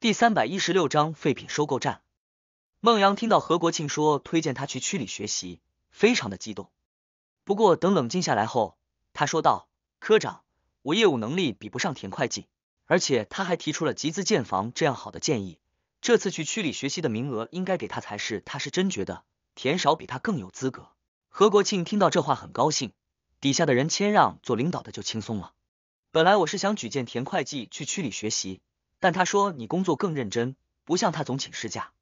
第三百一十六章废品收购站。孟阳听到何国庆说推荐他去区里学习，非常的激动。不过等冷静下来后，他说道：“科长，我业务能力比不上田会计，而且他还提出了集资建房这样好的建议。这次去区里学习的名额应该给他才是，他是真觉得田少比他更有资格。”何国庆听到这话很高兴，底下的人谦让，做领导的就轻松了。本来我是想举荐田会计去区里学习。但他说你工作更认真，不像他总请事假，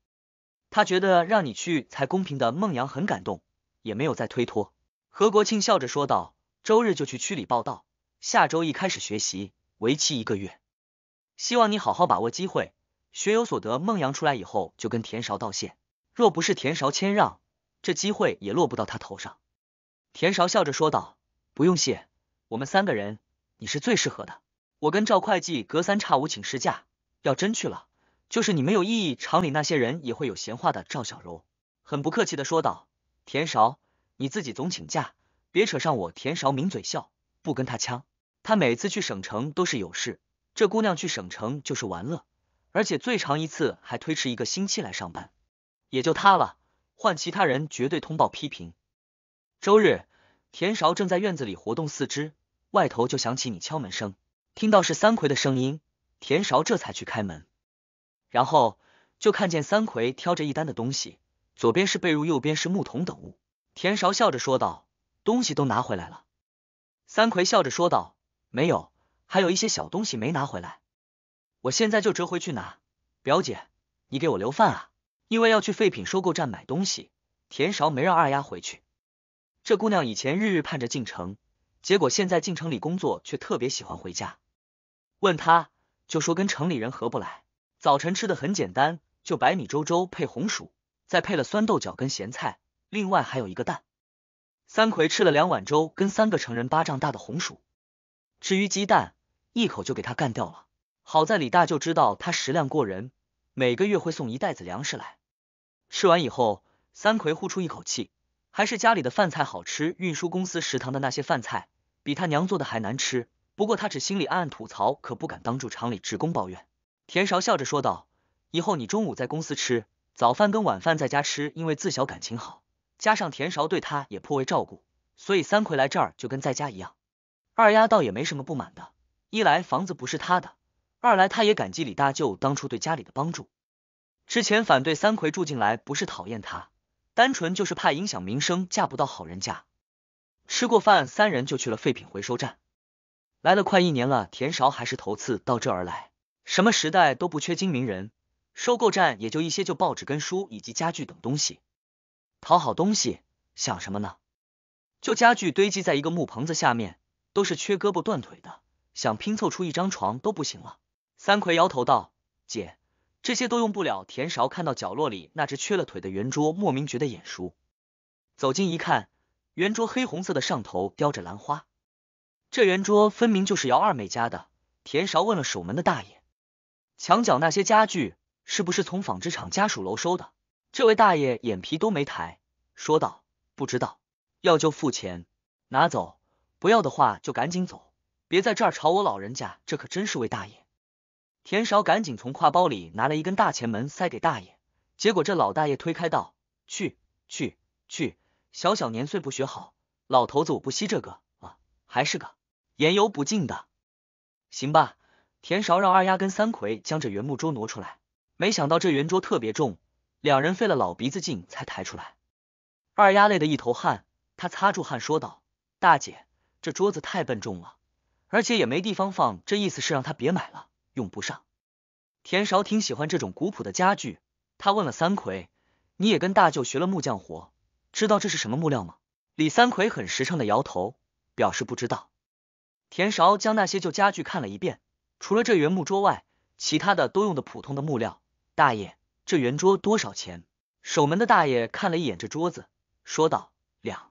他觉得让你去才公平的。孟阳很感动，也没有再推脱。何国庆笑着说道：“周日就去区里报道，下周一开始学习，为期一个月。希望你好好把握机会，学有所得。”孟阳出来以后就跟田韶道谢，若不是田韶谦让，这机会也落不到他头上。田韶笑着说道：“不用谢，我们三个人，你是最适合的。我跟赵会计隔三差五请事假。”要真去了，就是你没有意义，厂里那些人也会有闲话的。赵小柔很不客气的说道：“田勺，你自己总请假，别扯上我。”田勺抿嘴笑，不跟他呛。他每次去省城都是有事，这姑娘去省城就是玩乐，而且最长一次还推迟一个星期来上班。也就他了，换其他人绝对通报批评。周日，田勺正在院子里活动四肢，外头就响起你敲门声，听到是三魁的声音。田韶这才去开门，然后就看见三魁挑着一单的东西，左边是被褥，右边是木桶等物。田韶笑着说道：“东西都拿回来了。”三魁笑着说道：“没有，还有一些小东西没拿回来，我现在就折回去拿。”表姐，你给我留饭啊！因为要去废品收购站买东西，田韶没让二丫回去。这姑娘以前日日盼着进城，结果现在进城里工作，却特别喜欢回家。问她。就说跟城里人合不来，早晨吃的很简单，就白米粥粥配红薯，再配了酸豆角跟咸菜，另外还有一个蛋。三魁吃了两碗粥跟三个成人巴掌大的红薯，至于鸡蛋，一口就给他干掉了。好在李大舅知道他食量过人，每个月会送一袋子粮食来。吃完以后，三魁呼出一口气，还是家里的饭菜好吃，运输公司食堂的那些饭菜比他娘做的还难吃。不过他只心里暗暗吐槽，可不敢当住厂里职工抱怨。田韶笑着说道：“以后你中午在公司吃，早饭跟晚饭在家吃。因为自小感情好，加上田韶对他也颇为照顾，所以三魁来这儿就跟在家一样。二丫倒也没什么不满的，一来房子不是他的，二来他也感激李大舅当初对家里的帮助。之前反对三魁住进来，不是讨厌他，单纯就是怕影响名声，嫁不到好人家。吃过饭，三人就去了废品回收站。来了快一年了，田韶还是头次到这儿来。什么时代都不缺精明人，收购站也就一些旧报纸跟书以及家具等东西。淘好东西，想什么呢？旧家具堆积在一个木棚子下面，都是缺胳膊断腿的，想拼凑出一张床都不行了。三魁摇头道：“姐，这些都用不了。”田韶看到角落里那只缺了腿的圆桌，莫名觉得眼熟。走近一看，圆桌黑红色的上头雕着兰花。这圆桌分明就是姚二妹家的。田韶问了守门的大爷，墙角那些家具是不是从纺织厂家属楼收的？这位大爷眼皮都没抬，说道：“不知道，要就付钱拿走，不要的话就赶紧走，别在这儿吵我老人家。”这可真是位大爷。田韶赶紧从挎包里拿了一根大前门塞给大爷，结果这老大爷推开道：“去去去，小小年岁不学好，老头子我不稀这个啊，还是个。”言犹不尽的，行吧。田勺让二丫跟三魁将这圆木桌挪出来，没想到这圆桌特别重，两人费了老鼻子劲才抬出来。二丫累得一头汗，她擦住汗说道：“大姐，这桌子太笨重了，而且也没地方放。这意思是让他别买了，用不上。”田勺挺喜欢这种古朴的家具，他问了三魁：“你也跟大舅学了木匠活，知道这是什么木料吗？”李三魁很实诚的摇头，表示不知道。田勺将那些旧家具看了一遍，除了这圆木桌外，其他的都用的普通的木料。大爷，这圆桌多少钱？守门的大爷看了一眼这桌子，说道：“两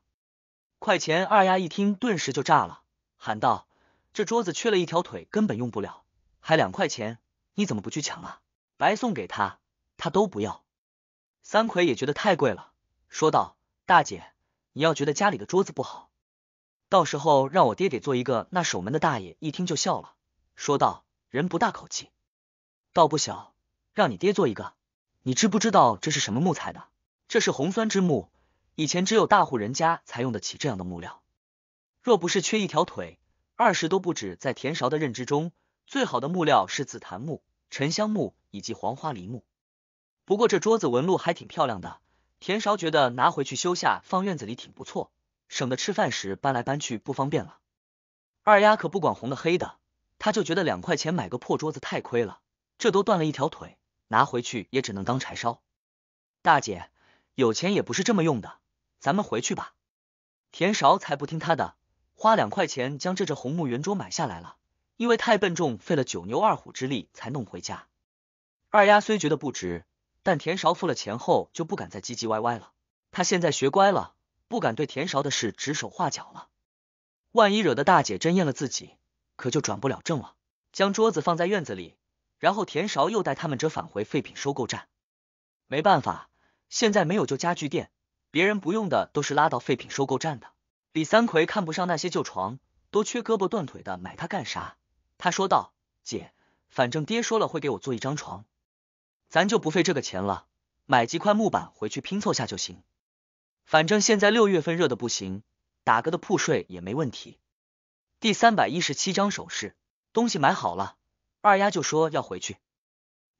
块钱。”二丫一听，顿时就炸了，喊道：“这桌子缺了一条腿，根本用不了，还两块钱？你怎么不去抢啊？白送给他，他都不要。”三魁也觉得太贵了，说道：“大姐，你要觉得家里的桌子不好。”到时候让我爹给做一个。那守门的大爷一听就笑了，说道：“人不大口气，倒不小。让你爹做一个。你知不知道这是什么木材的？这是红酸枝木，以前只有大户人家才用得起这样的木料。若不是缺一条腿，二十都不止。在田勺的认知中，最好的木料是紫檀木、沉香木以及黄花梨木。不过这桌子纹路还挺漂亮的，田勺觉得拿回去修下放院子里挺不错，省得吃饭时搬来搬去不方便了。二丫可不管红的黑的，他就觉得两块钱买个破桌子太亏了，这都断了一条腿，拿回去也只能当柴烧。大姐，有钱也不是这么用的，咱们回去吧。田勺才不听他的。花两块钱将这只红木圆桌买下来了，因为太笨重，费了九牛二虎之力才弄回家。二丫虽觉得不值，但田勺付了钱后就不敢再唧唧歪歪了。他现在学乖了，不敢对田勺的事指手画脚了。万一惹得大姐真厌了自己，可就转不了正了。将桌子放在院子里，然后田勺又带他们折返回废品收购站。没办法，现在没有旧家具店，别人不用的都是拉到废品收购站的。李三魁看不上那些旧床，都缺胳膊断腿的，买它干啥？他说道：“姐，反正爹说了会给我做一张床，咱就不费这个钱了，买几块木板回去拼凑下就行。反正现在六月份热的不行，打个的铺睡也没问题。”第三百一十七章首饰，东西买好了，二丫就说要回去。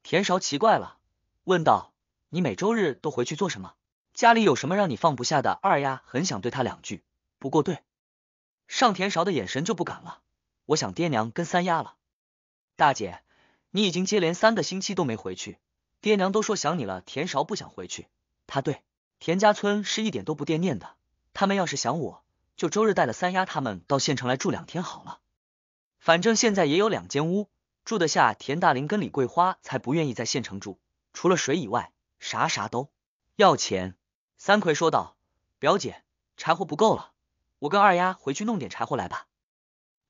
田勺奇怪了，问道：“你每周日都回去做什么？家里有什么让你放不下的？”二丫很想对他两句。不过对上田勺的眼神就不敢了。我想爹娘跟三丫了。大姐，你已经接连三个星期都没回去，爹娘都说想你了。田勺不想回去，他对田家村是一点都不惦念的。他们要是想我，就周日带了三丫他们到县城来住两天好了。反正现在也有两间屋住得下。田大林跟李桂花才不愿意在县城住，除了水以外，啥啥都要钱。三魁说道：“表姐，柴火不够了。”我跟二丫回去弄点柴火来吧。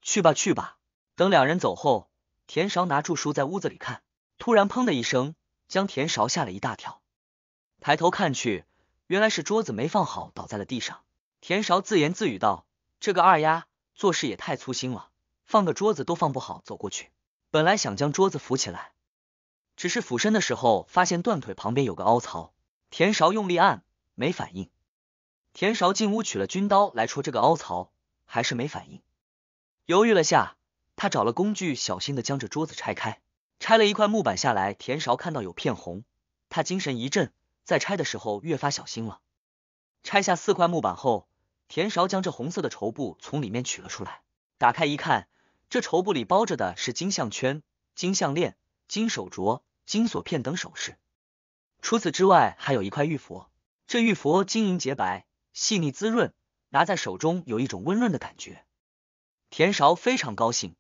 去吧去吧。等两人走后，田勺拿住书在屋子里看，突然砰的一声，将田勺吓了一大跳。抬头看去，原来是桌子没放好，倒在了地上。田勺自言自语道：“这个二丫做事也太粗心了，放个桌子都放不好。”走过去，本来想将桌子扶起来，只是俯身的时候发现断腿旁边有个凹槽，田勺用力按，没反应。田勺进屋取了军刀来戳这个凹槽，还是没反应。犹豫了下，他找了工具，小心的将这桌子拆开，拆了一块木板下来。田勺看到有片红，他精神一振，在拆的时候越发小心了。拆下四块木板后，田勺将这红色的绸布从里面取了出来，打开一看，这绸布里包着的是金项圈、金项链、金手镯、金锁片等首饰。除此之外，还有一块玉佛，这玉佛晶莹洁白。细腻滋润，拿在手中有一种温润的感觉。田勺非常高兴，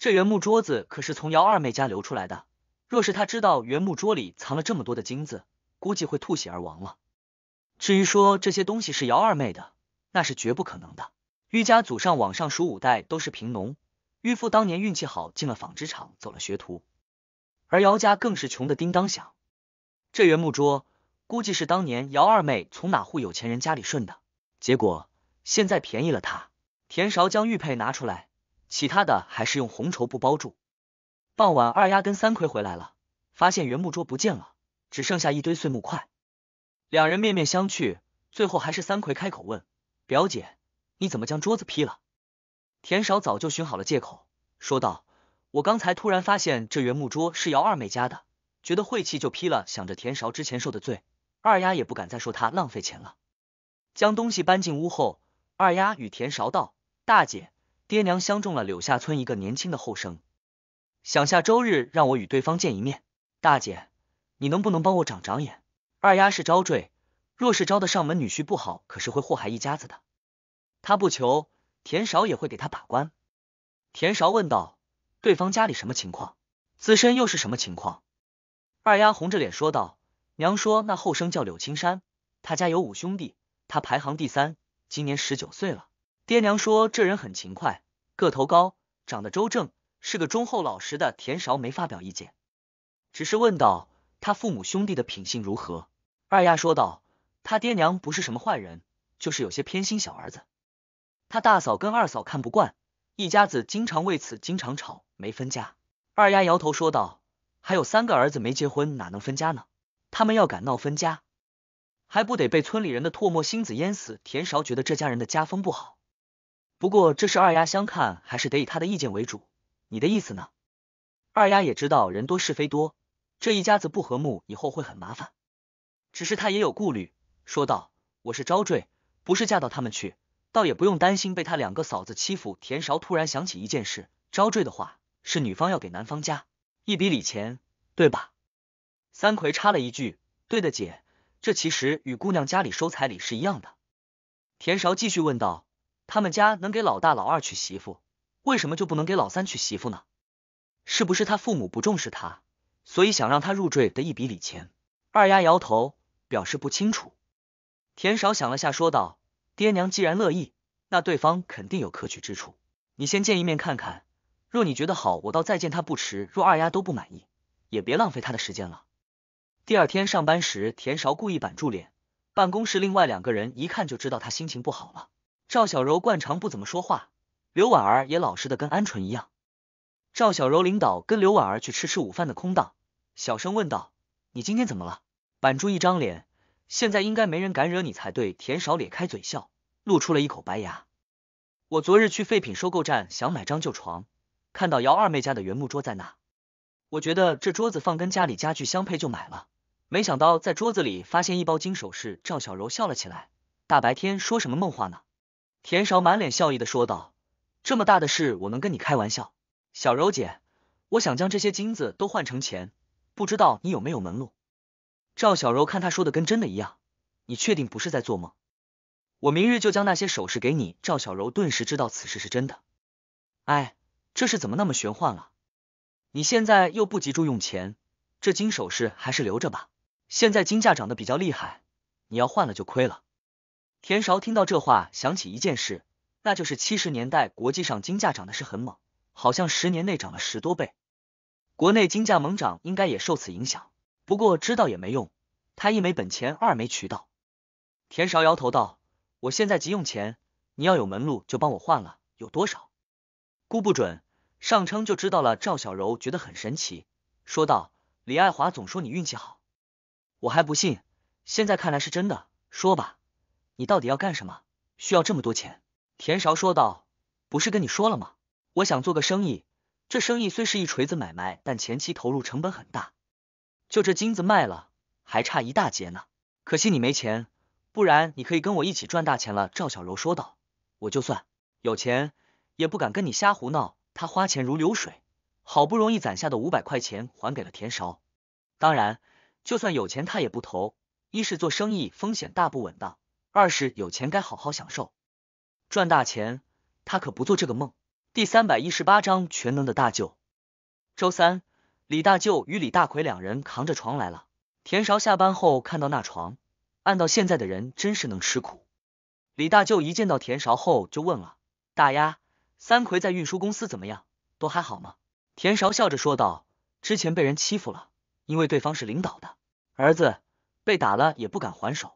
这原木桌子可是从姚二妹家流出来的。若是他知道原木桌里藏了这么多的金子，估计会吐血而亡了。至于说这些东西是姚二妹的，那是绝不可能的。玉家祖上往上数五代都是贫农，玉父当年运气好进了纺织厂，走了学徒，而姚家更是穷的叮当响。这原木桌。估计是当年姚二妹从哪户有钱人家里顺的，结果现在便宜了他。田勺将玉佩拿出来，其他的还是用红绸布包住。傍晚，二丫跟三魁回来了，发现原木桌不见了，只剩下一堆碎木块。两人面面相觑，最后还是三魁开口问：“表姐，你怎么将桌子劈了？”田勺早就寻好了借口，说道：“我刚才突然发现这原木桌是姚二妹家的，觉得晦气就劈了。想着田勺之前受的罪。”二丫也不敢再说他浪费钱了。将东西搬进屋后，二丫与田勺道：“大姐，爹娘相中了柳下村一个年轻的后生，想下周日让我与对方见一面。大姐，你能不能帮我长长眼？二丫是招赘，若是招的上门女婿不好，可是会祸害一家子的。他不求，田勺也会给他把关。”田勺问道：“对方家里什么情况？自身又是什么情况？”二丫红着脸说道。娘说那后生叫柳青山，他家有五兄弟，他排行第三，今年十九岁了。爹娘说这人很勤快，个头高，长得周正，是个忠厚老实的。田勺没发表意见，只是问道他父母兄弟的品性如何。二丫说道他爹娘不是什么坏人，就是有些偏心小儿子。他大嫂跟二嫂看不惯，一家子经常为此经常吵，没分家。二丫摇头说道还有三个儿子没结婚，哪能分家呢？他们要敢闹分家，还不得被村里人的唾沫星子淹死？田勺觉得这家人的家风不好。不过这事二丫相看，还是得以他的意见为主。你的意思呢？二丫也知道人多是非多，这一家子不和睦，以后会很麻烦。只是他也有顾虑，说道：“我是招赘，不是嫁到他们去，倒也不用担心被他两个嫂子欺负。”田韶突然想起一件事，招赘的话是女方要给男方家一笔礼钱，对吧？三魁插了一句：“对的，姐，这其实与姑娘家里收彩礼是一样的。”田韶继续问道：“他们家能给老大、老二娶媳妇，为什么就不能给老三娶媳妇呢？是不是他父母不重视他，所以想让他入赘的一笔礼钱？”二丫摇头，表示不清楚。田少想了下，说道：“爹娘既然乐意，那对方肯定有可取之处。你先见一面看看，若你觉得好，我倒再见他不迟。若二丫都不满意，也别浪费他的时间了。”第二天上班时，田少故意板住脸，办公室另外两个人一看就知道他心情不好了。赵小柔惯常不怎么说话，刘婉儿也老实的跟鹌鹑一样。赵小柔领导跟刘婉儿去吃吃午饭的空档，小声问道：“你今天怎么了？”板住一张脸，现在应该没人敢惹你才对。田少咧开嘴笑，露出了一口白牙。我昨日去废品收购站想买张旧床，看到姚二妹家的原木桌在那，我觉得这桌子放跟家里家具相配，就买了。没想到在桌子里发现一包金首饰，赵小柔笑了起来。大白天说什么梦话呢？田少满脸笑意的说道：“这么大的事，我能跟你开玩笑？小柔姐，我想将这些金子都换成钱，不知道你有没有门路？”赵小柔看他说的跟真的一样，你确定不是在做梦？我明日就将那些首饰给你。赵小柔顿时知道此事是真的。哎，这事怎么那么玄幻了？你现在又不急住用钱，这金首饰还是留着吧。现在金价涨得比较厉害，你要换了就亏了。田韶听到这话，想起一件事，那就是七十年代国际上金价涨的是很猛，好像十年内涨了十多倍。国内金价猛涨，应该也受此影响。不过知道也没用，他一没本钱，二没渠道。田韶摇头道：“我现在急用钱，你要有门路就帮我换了，有多少？估不准，上称就知道了。”赵小柔觉得很神奇，说道：“李爱华总说你运气好。”我还不信，现在看来是真的。说吧，你到底要干什么？需要这么多钱？田韶说道：“不是跟你说了吗？我想做个生意，这生意虽是一锤子买卖，但前期投入成本很大。就这金子卖了，还差一大截呢。可惜你没钱，不然你可以跟我一起赚大钱了。”赵小柔说道：“我就算有钱，也不敢跟你瞎胡闹。”他花钱如流水，好不容易攒下的五百块钱还给了田韶。当然。就算有钱，他也不投。一是做生意风险大不稳当，二是有钱该好好享受，赚大钱，他可不做这个梦。第三百一十八章全能的大舅。周三，李大舅与李大奎两人扛着床来了。田韶下班后看到那床，按到现在的人真是能吃苦。李大舅一见到田韶后就问了：“大丫，三奎在运输公司怎么样？都还好吗？”田韶笑着说道：“之前被人欺负了。”因为对方是领导的儿子，被打了也不敢还手。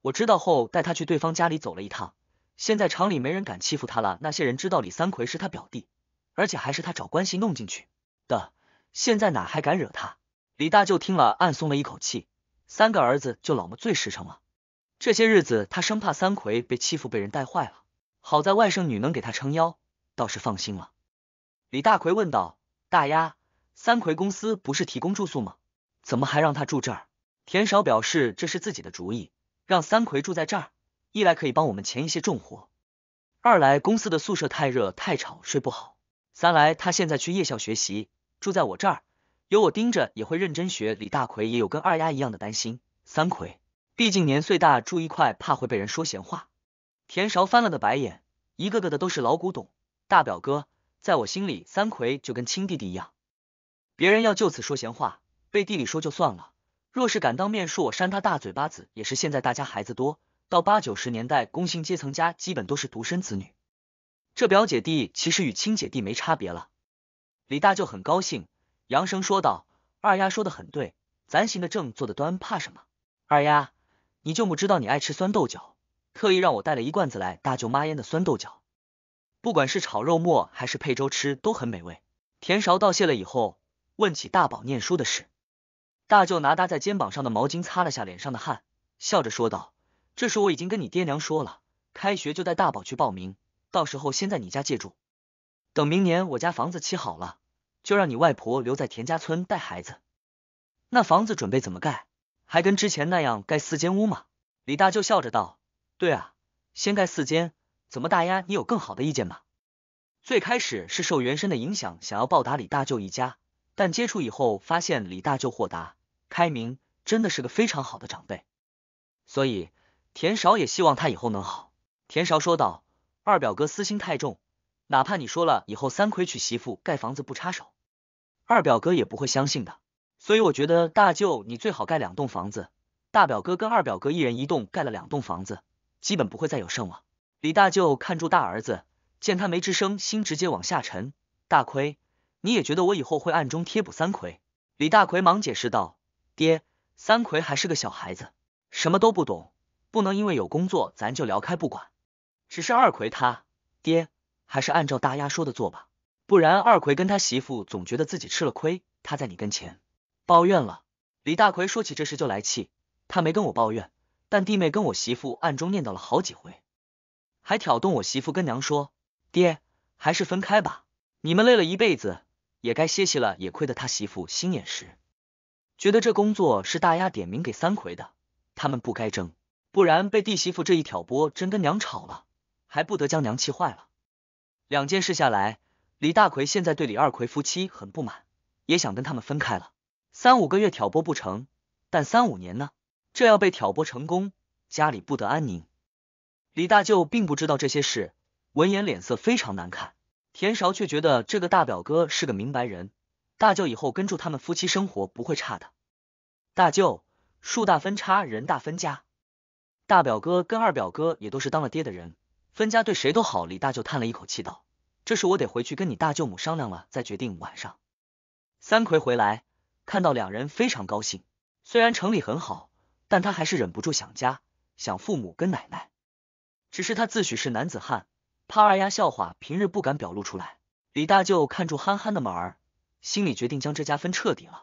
我知道后带他去对方家里走了一趟，现在厂里没人敢欺负他了。那些人知道李三奎是他表弟，而且还是他找关系弄进去的，现在哪还敢惹他？李大舅听了暗松了一口气，三个儿子就老么最实诚了。这些日子他生怕三奎被欺负被人带坏了，好在外甥女能给他撑腰，倒是放心了。李大奎问道：“大丫，三奎公司不是提供住宿吗？”怎么还让他住这儿？田少表示这是自己的主意，让三魁住在这儿，一来可以帮我们前一些重活，二来公司的宿舍太热太吵睡不好，三来他现在去夜校学习，住在我这儿，有我盯着也会认真学。李大奎也有跟二丫一样的担心，三魁毕竟年岁大，住一块怕会被人说闲话。田勺翻了个白眼，一个个的都是老古董，大表哥，在我心里三魁就跟亲弟弟一样，别人要就此说闲话。背地里说就算了，若是敢当面说我扇他大嘴巴子，也是现在大家孩子多，到八九十年代工薪阶层家基本都是独生子女，这表姐弟其实与亲姐弟没差别了。李大舅很高兴，扬声说道：“二丫说的很对，咱行得正，坐得端，怕什么？二丫，你舅母知道你爱吃酸豆角，特意让我带了一罐子来，大舅妈腌的酸豆角，不管是炒肉末还是配粥吃都很美味。”田勺道谢了以后。问起大宝念书的事。大舅拿搭在肩膀上的毛巾擦了下脸上的汗，笑着说道：“这事我已经跟你爹娘说了，开学就带大宝去报名，到时候先在你家借住，等明年我家房子砌好了，就让你外婆留在田家村带孩子。那房子准备怎么盖？还跟之前那样盖四间屋吗？”李大舅笑着道：“对啊，先盖四间。怎么，大丫你有更好的意见吗？”最开始是受原生的影响，想要报答李大舅一家，但接触以后发现李大舅豁达。开明真的是个非常好的长辈，所以田少也希望他以后能好。田少说道：“二表哥私心太重，哪怕你说了以后三魁娶媳妇盖房子不插手，二表哥也不会相信的。所以我觉得大舅你最好盖两栋房子，大表哥跟二表哥一人一栋，盖了两栋房子，基本不会再有剩了。”李大舅看住大儿子，见他没吱声，心直接往下沉。大奎，你也觉得我以后会暗中贴补三魁？李大奎忙解释道。爹，三魁还是个小孩子，什么都不懂，不能因为有工作咱就聊开不管。只是二奎他，爹还是按照大丫说的做吧，不然二奎跟他媳妇总觉得自己吃了亏。他在你跟前抱怨了。李大奎说起这事就来气，他没跟我抱怨，但弟妹跟我媳妇暗中念叨了好几回，还挑动我媳妇跟娘说，爹还是分开吧，你们累了一辈子，也该歇息了。也亏得他媳妇心眼实。觉得这工作是大丫点名给三魁的，他们不该争，不然被弟媳妇这一挑拨，真跟娘吵了，还不得将娘气坏了。两件事下来，李大奎现在对李二奎夫妻很不满，也想跟他们分开了。三五个月挑拨不成，但三五年呢？这要被挑拨成功，家里不得安宁。李大舅并不知道这些事，闻言脸色非常难看。田韶却觉得这个大表哥是个明白人。大舅以后跟住他们夫妻生活不会差的。大舅，树大分叉，人大分家。大表哥跟二表哥也都是当了爹的人，分家对谁都好。李大舅叹了一口气道：“这事我得回去跟你大舅母商量了，再决定。”晚上，三魁回来，看到两人非常高兴。虽然城里很好，但他还是忍不住想家，想父母跟奶奶。只是他自诩是男子汉，怕二丫笑话，平日不敢表露出来。李大舅看住憨憨的猛儿。心里决定将这家分彻底了。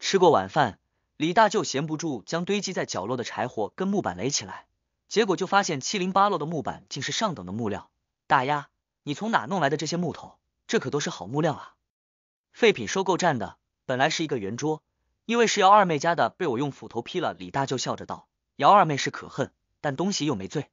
吃过晚饭，李大舅闲不住，将堆积在角落的柴火跟木板垒起来，结果就发现七零八落的木板竟是上等的木料。大丫，你从哪弄来的这些木头？这可都是好木料啊！废品收购站的，本来是一个圆桌，因为是姚二妹家的，被我用斧头劈了。李大舅笑着道：“姚二妹是可恨，但东西又没罪。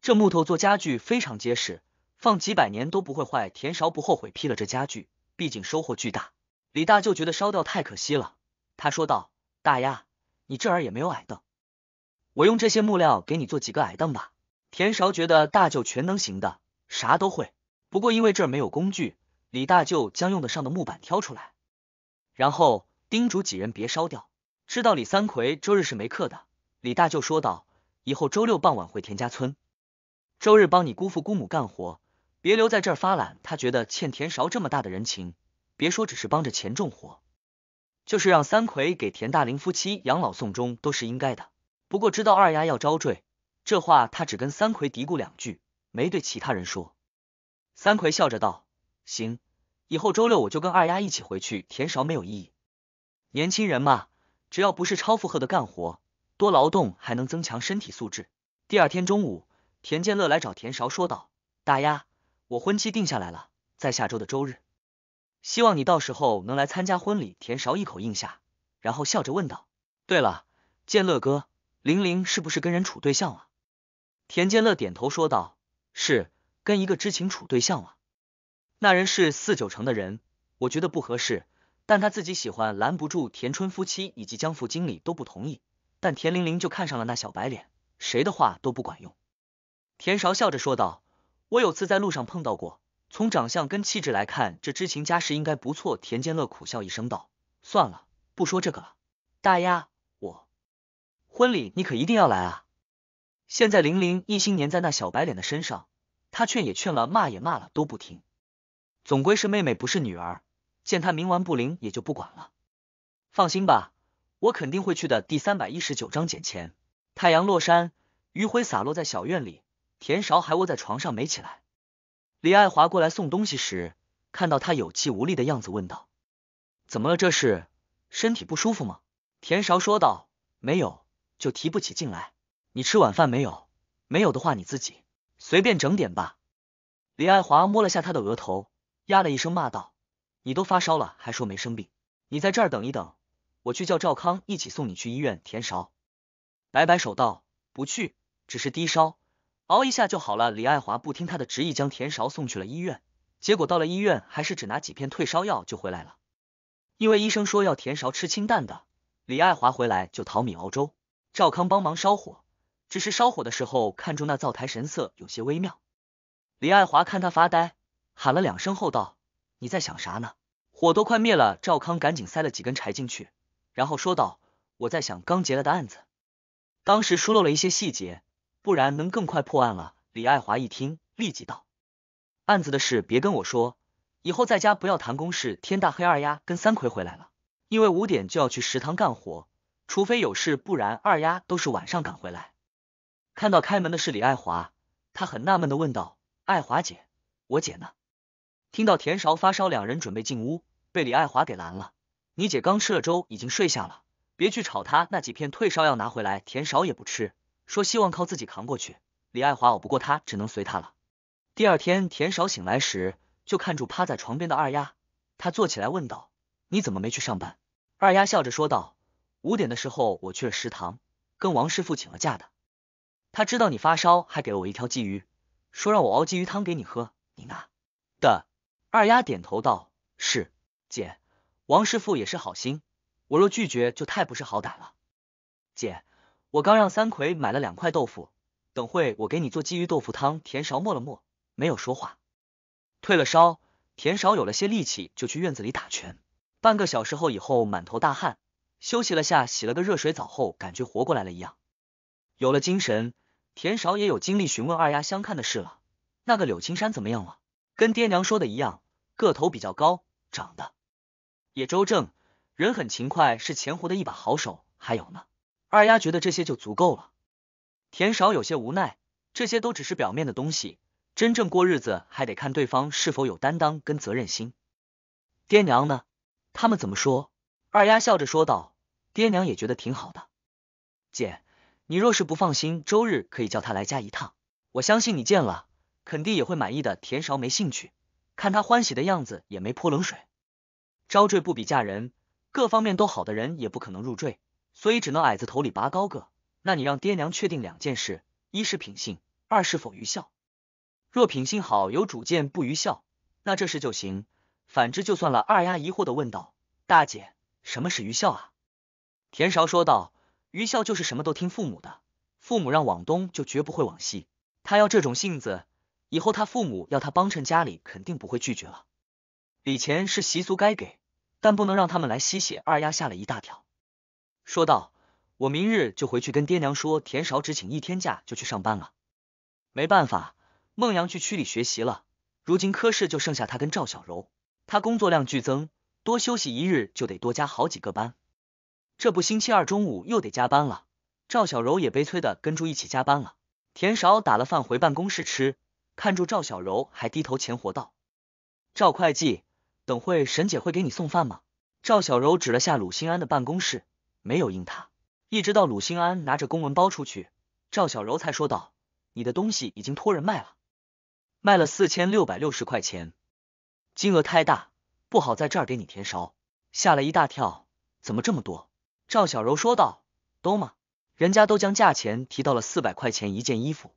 这木头做家具非常结实，放几百年都不会坏。田勺不后悔劈了这家具。”毕竟收获巨大，李大舅觉得烧掉太可惜了。他说道：“大丫，你这儿也没有矮凳，我用这些木料给你做几个矮凳吧。”田勺觉得大舅全能型的，啥都会。不过因为这儿没有工具，李大舅将用得上的木板挑出来，然后叮嘱几人别烧掉。知道李三魁周日是没课的，李大舅说道：“以后周六傍晚回田家村，周日帮你姑父姑母干活。”别留在这儿发懒，他觉得欠田勺这么大的人情，别说只是帮着钱重活，就是让三魁给田大林夫妻养老送终都是应该的。不过知道二丫要招赘，这话他只跟三魁嘀咕两句，没对其他人说。三魁笑着道：“行，以后周六我就跟二丫一起回去。田勺没有异议，年轻人嘛，只要不是超负荷的干活，多劳动还能增强身体素质。”第二天中午，田建乐来找田勺说道：“大丫。”我婚期定下来了，在下周的周日，希望你到时候能来参加婚礼。田勺一口应下，然后笑着问道：“对了，建乐哥，玲玲是不是跟人处对象了？”田建乐点头说道：“是，跟一个知情处对象了。那人是四九城的人，我觉得不合适，但他自己喜欢，拦不住。田春夫妻以及江副经理都不同意，但田玲玲就看上了那小白脸，谁的话都不管用。”田勺笑着说道。我有次在路上碰到过，从长相跟气质来看，这知情家世应该不错。田间乐苦笑一声道：“算了，不说这个了。大丫，我婚礼你可一定要来啊！现在玲玲一心粘在那小白脸的身上，他劝也劝了，骂也骂了，都不听。总归是妹妹不是女儿，见她冥顽不灵，也就不管了。放心吧，我肯定会去的。第三百一十九章捡钱。太阳落山，余晖洒落在小院里。田勺还窝在床上没起来，李爱华过来送东西时，看到他有气无力的样子，问道：“怎么了？这是身体不舒服吗？田勺说道，没有，就提不起劲来。你吃晚饭没有？没有的话，你自己随便整点吧。李爱华摸了下他的额头，呀了一声骂道：“你都发烧了，还说没生病？你在这儿等一等，我去叫赵康一起送你去医院。”田勺摆摆手道：“不去，只是低烧，熬一下就好了。”李爱华不听他的执意，将田勺送去了医院。结果到了医院，还是只拿几片退烧药就回来了。因为医生说要田勺吃清淡的，李爱华回来就淘米熬粥，赵康帮忙烧火。只是烧火的时候，看中那灶台神色有些微妙。李爱华看他发呆，喊了两声后道：“你在想啥呢？火都快灭了。”赵康赶紧塞了几根柴进去，然后说道：“我在想刚结了的案子，当时疏漏了一些细节，不然能更快破案了。”李爱华一听，立即道：“案子的事别跟我说，以后在家不要谈公事。天大黑二丫跟三魁回来了，因为五点就要去食堂干活，除非有事，不然二丫都是晚上赶回来。”看到开门的是李爱华，他很纳闷的问道：“爱华姐，我姐呢？”听到田勺发烧，两人准备进屋，被李爱华给拦了。你姐刚吃了粥，已经睡下了，别去吵她。那几片退烧药拿回来，田勺也不吃，说希望靠自己扛过去。李爱华拗不过他，只能随他了。第二天，田少醒来时，就看住趴在床边的二丫，他坐起来问道：“你怎么没去上班？”二丫笑着说道：“五点的时候我去了食堂，跟王师傅请了假的。”他知道你发烧，还给了我一条鲫鱼，说让我熬鲫鱼汤给你喝。你拿的。二丫点头道：“是，姐，王师傅也是好心，我若拒绝就太不识好歹了。姐，我刚让三魁买了两块豆腐，等会我给你做鲫鱼豆腐汤。”田勺默了默，没有说话。退了烧，田勺有了些力气，就去院子里打拳。半个小时后以后，满头大汗，休息了下，洗了个热水澡后，感觉活过来了一样，有了精神。田勺也有精力询问二丫相看的事了。那个柳青山怎么样了？跟爹娘说的一样，个头比较高，长得也周正，人很勤快，是钱湖的一把好手。还有呢，二丫觉得这些就足够了。田少有些无奈，这些都只是表面的东西，真正过日子还得看对方是否有担当跟责任心。爹娘呢？他们怎么说？二丫笑着说道：“爹娘也觉得挺好的，姐。”你若是不放心，周日可以叫他来家一趟，我相信你见了，肯定也会满意的。田少没兴趣，看他欢喜的样子，也没泼冷水。招赘不比嫁人，各方面都好的人也不可能入赘，所以只能矮子头里拔高个。那你让爹娘确定两件事：一是品性，二是否愚孝。若品性好，有主见，不愚孝，那这事就行；反之就算了。二丫疑惑的问道：“大姐，什么是愚孝啊？”田勺说道。愚孝就是什么都听父母的，父母让往东就绝不会往西。他要这种性子，以后他父母要他帮衬家里，肯定不会拒绝了。礼钱是习俗该给，但不能让他们来吸血。二丫吓了一大跳，说道：“我明日就回去跟爹娘说，田少只请一天假就去上班了。没办法，孟阳去区里学习了，如今科室就剩下他跟赵小柔，他工作量剧增，多休息一日就得多加好几个班。”这不，星期二中午又得加班了。赵小柔也悲催的跟住一起加班了。田少打了饭回办公室吃，看住赵小柔还低头钱活道：“赵会计，等会沈姐会给你送饭吗？”赵小柔指了下鲁新安的办公室，没有应他。一直到鲁新安拿着公文包出去，赵小柔才说道：“你的东西已经托人卖了，卖了四千六百六十块钱，金额太大，不好在这儿给你填勺。”吓了一大跳，怎么这么多？赵小柔说道：“都吗？人家都将价钱提到了四百块钱一件衣服，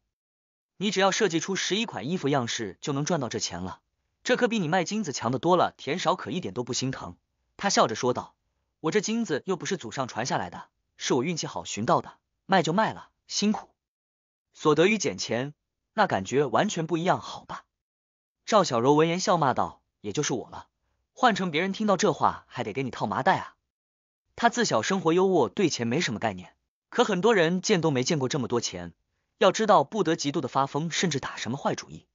你只要设计出十一款衣服样式，就能赚到这钱了。这可比你卖金子强的多了。”田少可一点都不心疼，他笑着说道：“我这金子又不是祖上传下来的，是我运气好寻到的，卖就卖了，辛苦所得与捡钱，那感觉完全不一样，好吧？”赵小柔闻言笑骂道：“也就是我了，换成别人听到这话，还得给你套麻袋啊。”他自小生活优渥，对钱没什么概念。可很多人见都没见过这么多钱，要知道不得极度的发疯，甚至打什么坏主意。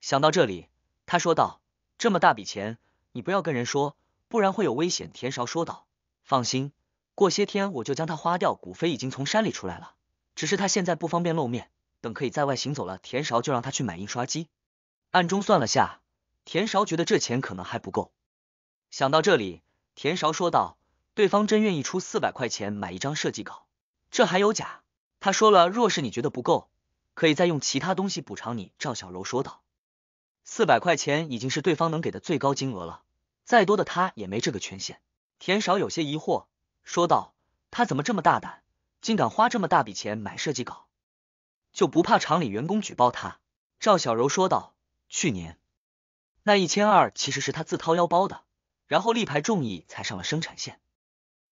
想到这里，他说道：“这么大笔钱，你不要跟人说，不然会有危险。”田勺说道：“放心，过些天我就将它花掉。古飞已经从山里出来了，只是他现在不方便露面，等可以在外行走了，田勺就让他去买印刷机。”暗中算了下，田勺觉得这钱可能还不够。想到这里。田勺说道：“对方真愿意出四百块钱买一张设计稿，这还有假？他说了，若是你觉得不够，可以再用其他东西补偿你。”赵小柔说道：“四百块钱已经是对方能给的最高金额了，再多的他也没这个权限。”田勺有些疑惑，说道：“他怎么这么大胆，竟敢花这么大笔钱买设计稿？就不怕厂里员工举报他？”赵小柔说道：“去年那一千二其实是他自掏腰包的。”然后力排众议才上了生产线，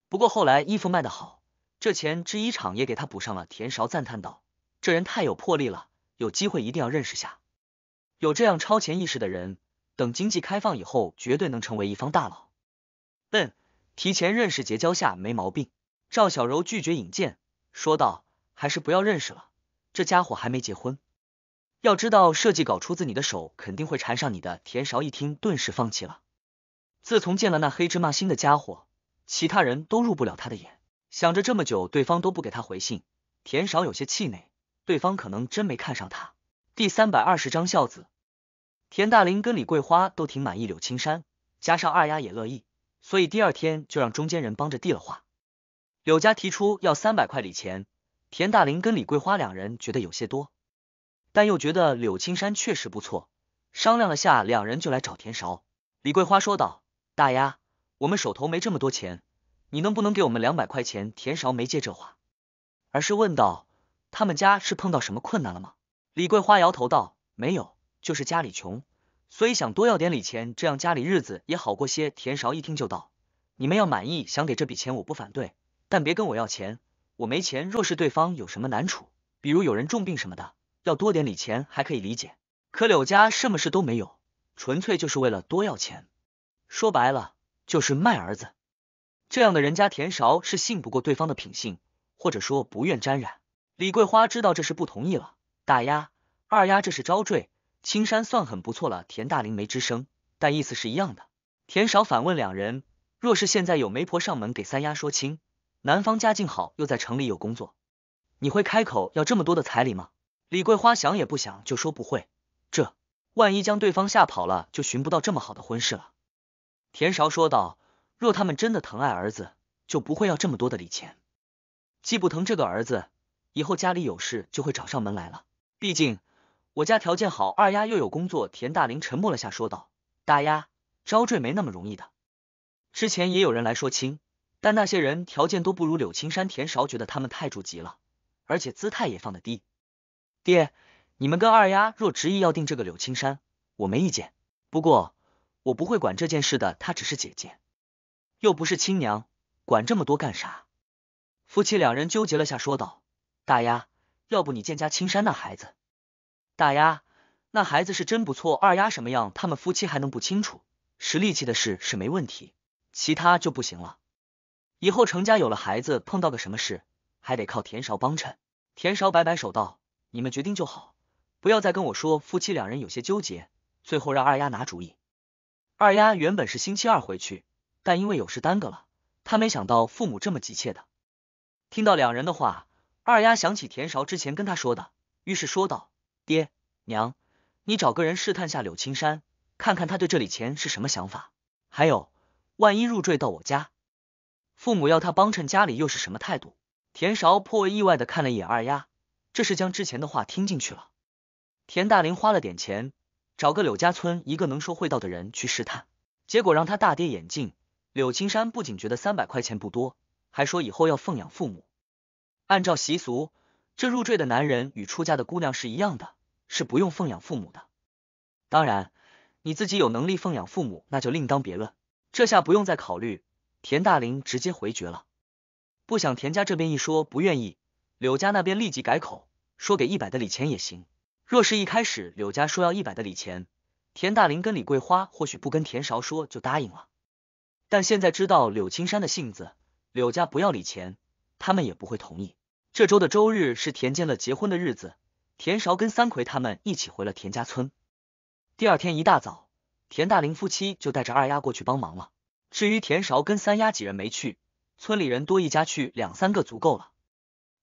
不过后来衣服卖得好，这钱制衣厂也给他补上了。田勺赞叹道：“这人太有魄力了，有机会一定要认识下。有这样超前意识的人，等经济开放以后，绝对能成为一方大佬。”嗯，提前认识结交下没毛病。赵小柔拒绝引荐，说道：“还是不要认识了，这家伙还没结婚。要知道设计稿出自你的手，肯定会缠上你的。”田韶一听，顿时放弃了。自从见了那黑芝麻心的家伙，其他人都入不了他的眼。想着这么久，对方都不给他回信，田少有些气馁。对方可能真没看上他。第三百二十章孝子。田大林跟李桂花都挺满意柳青山，加上二丫也乐意，所以第二天就让中间人帮着递了话。柳家提出要三百块礼钱，田大林跟李桂花两人觉得有些多，但又觉得柳青山确实不错，商量了下，两人就来找田勺。李桂花说道。大丫，我们手头没这么多钱，你能不能给我们两百块钱？田勺没接这话，而是问道：他们家是碰到什么困难了吗？李桂花摇头道：没有，就是家里穷，所以想多要点礼钱，这样家里日子也好过些。田勺一听就道：你们要满意，想给这笔钱我不反对，但别跟我要钱，我没钱。若是对方有什么难处，比如有人重病什么的，要多点礼钱还可以理解。可柳家什么事都没有，纯粹就是为了多要钱。说白了就是卖儿子，这样的人家田勺是信不过对方的品性，或者说不愿沾染。李桂花知道这是不同意了，大丫、二丫这是招赘，青山算很不错了。田大林没吱声，但意思是一样的。田少反问两人，若是现在有媒婆上门给三丫说亲，男方家境好又在城里有工作，你会开口要这么多的彩礼吗？李桂花想也不想就说不会，这万一将对方吓跑了，就寻不到这么好的婚事了。田少说道：“若他们真的疼爱儿子，就不会要这么多的礼钱。既不疼这个儿子，以后家里有事就会找上门来了。毕竟我家条件好，二丫又有工作。”田大林沉默了下，说道：“大丫，招赘没那么容易的。之前也有人来说亲，但那些人条件都不如柳青山。田勺觉得他们太着急了，而且姿态也放得低。爹，你们跟二丫若执意要定这个柳青山，我没意见。不过。”我不会管这件事的，她只是姐姐，又不是亲娘，管这么多干啥？夫妻两人纠结了下，说道：“大丫，要不你见家青山那孩子？大丫，那孩子是真不错。二丫什么样，他们夫妻还能不清楚？识力气的事是没问题，其他就不行了。以后成家有了孩子，碰到个什么事，还得靠田勺帮衬。”田勺摆摆手道：“你们决定就好，不要再跟我说。”夫妻两人有些纠结，最后让二丫拿主意。二丫原本是星期二回去，但因为有事耽搁了。她没想到父母这么急切的。听到两人的话，二丫想起田勺之前跟他说的，于是说道：“爹娘，你找个人试探下柳青山，看看他对这里钱是什么想法。还有，万一入赘到我家，父母要他帮衬家里又是什么态度？”田勺颇为意外的看了一眼二丫，这是将之前的话听进去了。田大林花了点钱。找个柳家村一个能说会道的人去试探，结果让他大跌眼镜。柳青山不仅觉得三百块钱不多，还说以后要奉养父母。按照习俗，这入赘的男人与出嫁的姑娘是一样的，是不用奉养父母的。当然，你自己有能力奉养父母，那就另当别论。这下不用再考虑，田大林直接回绝了。不想田家这边一说不愿意，柳家那边立即改口，说给一百的礼钱也行。若是一开始柳家说要一百的礼钱，田大林跟李桂花或许不跟田勺说就答应了。但现在知道柳青山的性子，柳家不要礼钱，他们也不会同意。这周的周日是田建乐结婚的日子，田勺跟三魁他们一起回了田家村。第二天一大早，田大林夫妻就带着二丫过去帮忙了。至于田勺跟三丫几人没去，村里人多一家去两三个足够了。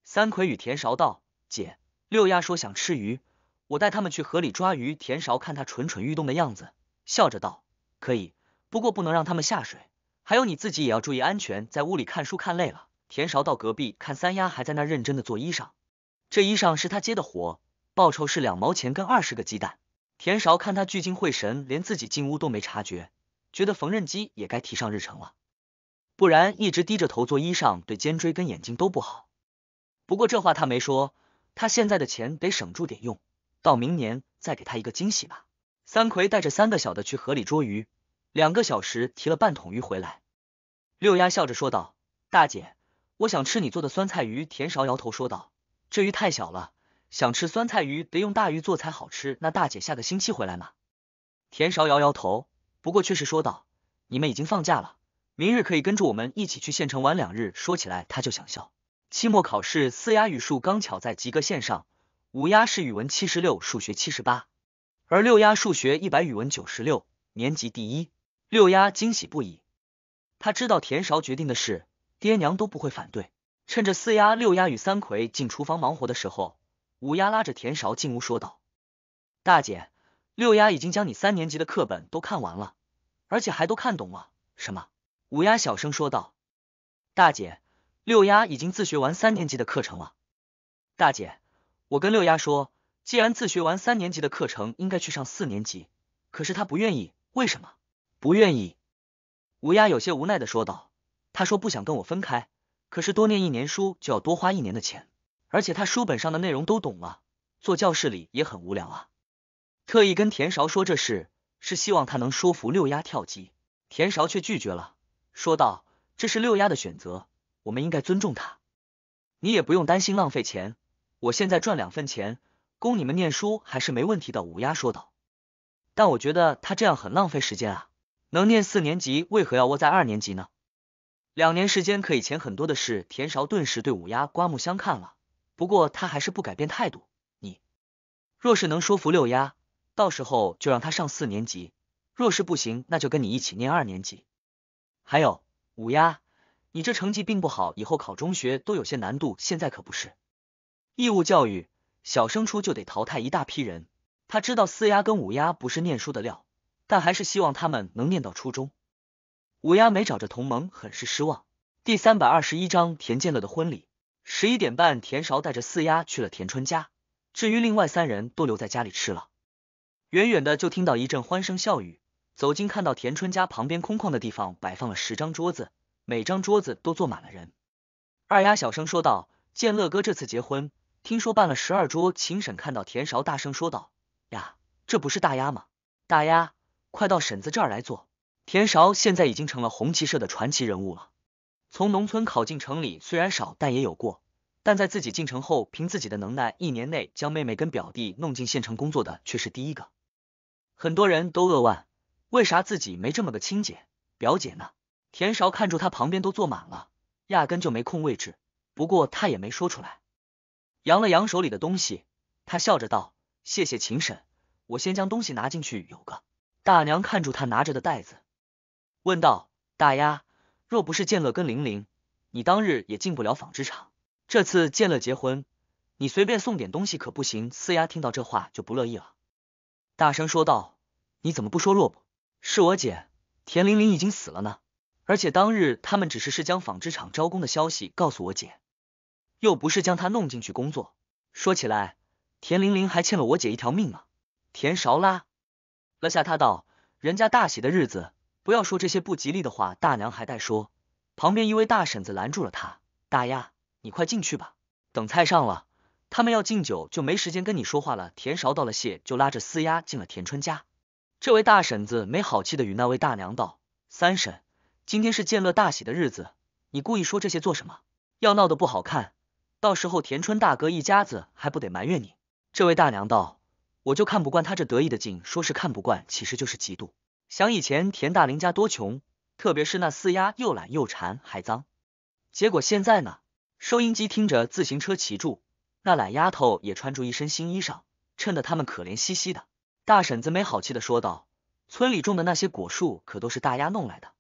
三魁与田勺道：“姐，六丫说想吃鱼。”我带他们去河里抓鱼，田勺看他蠢蠢欲动的样子，笑着道：“可以，不过不能让他们下水，还有你自己也要注意安全，在屋里看书看累了。田勺到隔壁看三丫还在那认真的做衣裳，这衣裳是他接的活，报酬是两毛钱跟二十个鸡蛋。田勺看他聚精会神，连自己进屋都没察觉，觉得缝纫机也该提上日程了，不然一直低着头做衣裳，对肩椎跟眼睛都不好。不过这话他没说，他现在的钱得省住点用，到明年再给他一个惊喜吧。三魁带着三个小的去河里捉鱼，两个小时提了半桶鱼回来。六丫笑着说道：“大姐。”我想吃你做的酸菜鱼。田勺摇头说道：“这鱼太小了，想吃酸菜鱼得用大鱼做才好吃。那大姐下个星期回来吗？”田勺摇摇头，不过却是说道：“你们已经放假了，明日可以跟着我们一起去县城玩两日。”说起来他就想笑。期末考试，四丫语数刚巧在及格线上，五丫是语文七十六，数学七十八，而六丫数学一百，语文九十六，年级第一。六丫惊喜不已，他知道田勺决定的事。爹娘都不会反对。趁着四丫、六丫与三葵进厨房忙活的时候，五丫拉着田勺进屋说道：“大姐，六丫已经将你三年级的课本都看完了，而且还都看懂了。”什么？五丫小声说道：“大姐，六丫已经自学完三年级的课程了。”大姐，我跟六丫说，既然自学完三年级的课程，应该去上四年级，可是她不愿意，为什么？不愿意？五丫有些无奈的说道。她说不想跟我分开，可是多念一年书就要多花一年的钱，而且他书本上的内容都懂了，坐教室里也很无聊啊。特意跟田勺说这事，是希望他能说服六丫跳级，田勺却拒绝了，说道：“这是六丫的选择，我们应该尊重他。你也不用担心浪费钱，我现在赚两份钱，供你们念书还是没问题的。”五丫说道。但我觉得他这样很浪费时间啊，能念四年级，为何要窝在二年级呢？两年时间可以钱很多的事，田勺顿时对五丫刮目相看了。不过他还是不改变态度。你若是能说服六丫，到时候就让他上四年级；若是不行，那就跟你一起念二年级。还有五丫，你这成绩并不好，以后考中学都有些难度。现在可不是义务教育，小升初就得淘汰一大批人。他知道四丫跟五丫不是念书的料，但还是希望他们能念到初中。五丫没找着同盟，很是失望。第三百二十一章田建乐的婚礼。十一点半，田勺带着四丫去了田春家，至于另外三人都留在家里吃了。远远的就听到一阵欢声笑语，走近看到田春家旁边空旷的地方摆放了十张桌子，每张桌子都坐满了人。二丫小声说道：“建乐哥这次结婚，听说办了十二桌。”秦婶看到田勺，大声说道：“呀，这不是大丫吗？大丫，快到婶子这儿来坐。”田勺现在已经成了红旗社的传奇人物了。从农村考进城里虽然少，但也有过。但在自己进城后，凭自己的能耐，一年内将妹妹跟表弟弄进县城工作的却是第一个。很多人都扼腕，为啥自己没这么个亲姐、表姐呢？田勺看住他旁边都坐满了，压根就没空位置。不过他也没说出来，扬了扬手里的东西，他笑着道：“谢谢秦婶，我先将东西拿进去。”有个大娘看住他拿着的袋子。问道：“大丫，若不是建乐跟玲玲，你当日也进不了纺织厂。这次建乐结婚，你随便送点东西可不行。”四丫听到这话就不乐意了，大声说道：“你怎么不说若不是我姐田玲玲已经死了呢？而且当日他们只是是将纺织厂招工的消息告诉我姐，又不是将她弄进去工作。说起来，田玲玲还欠了我姐一条命呢。”田勺拉了下他道：“人家大喜的日子。”不要说这些不吉利的话，大娘还待说。旁边一位大婶子拦住了他，大丫，你快进去吧，等菜上了，他们要敬酒，就没时间跟你说话了。田勺道了谢，就拉着四丫进了田春家。这位大婶子没好气的与那位大娘道：“三婶，今天是建乐大喜的日子，你故意说这些做什么？要闹得不好看，到时候田春大哥一家子还不得埋怨你？”这位大娘道：“我就看不惯他这得意的劲，说是看不惯，其实就是嫉妒。”想以前田大林家多穷，特别是那四丫又懒又馋还脏，结果现在呢？收音机听着自行车骑住，那懒丫头也穿出一身新衣裳，衬得他们可怜兮兮的。大婶子没好气的说道：“村里种的那些果树可都是大丫弄来的，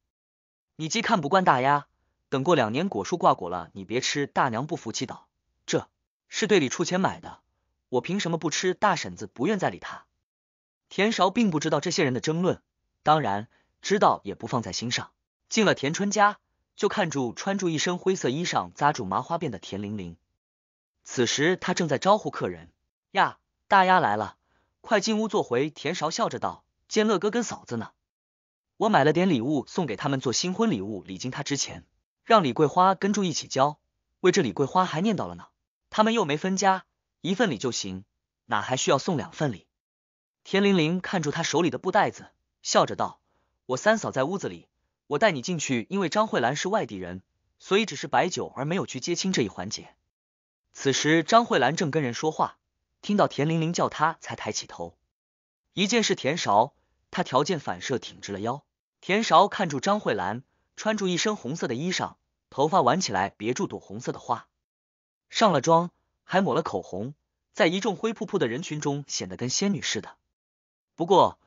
你既看不惯大丫，等过两年果树挂果了，你别吃。”大娘不服气道：“这是队里出钱买的，我凭什么不吃？”大婶子不愿再理他。田勺并不知道这些人的争论。当然知道，也不放在心上。进了田春家，就看住穿住一身灰色衣裳、扎住麻花辫的田玲玲。此时他正在招呼客人。呀，大丫来了，快进屋坐回。田勺笑着道：“建乐哥跟嫂子呢？我买了点礼物送给他们做新婚礼物，礼金他之前让李桂花跟住一起交，为这李桂花还念叨了呢。他们又没分家，一份礼就行，哪还需要送两份礼？”田玲玲看住他手里的布袋子，笑着道：“我三嫂在屋子里，我带你进去。因为张慧兰是外地人，所以只是摆酒而没有去接亲这一环节。”此时张慧兰正跟人说话，听到田玲玲叫她，才抬起头，一见是田勺，她条件反射挺直了腰。田勺看住张慧兰，穿住一身红色的衣裳，头发挽起来别住朵红色的花，上了妆，还抹了口红，在一众灰扑扑的人群中显得跟仙女似的。不过